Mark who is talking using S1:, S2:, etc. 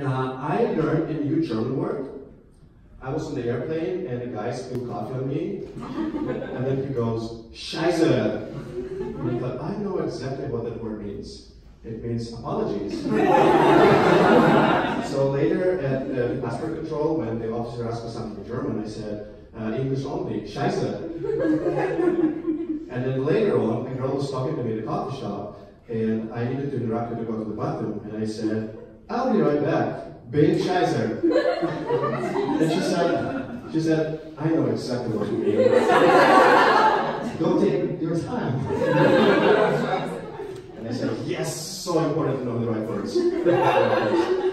S1: Uh, I learned a new German word. I was on the airplane and the guy spilled coffee on me. and then he goes, Scheiße. And I thought, I know exactly what that word means. It means apologies. so later at the passport control, when the officer asked me something in German, I said, uh, English only, Scheiße. and then later on, a girl was talking to me at a coffee shop, and I needed to interrupt her to go to the bathroom, and I said, I'll be right back. Bin Scheiße. and she said, she said, I know exactly what you mean. Go take your time. and I said, yes, so important to know the right words.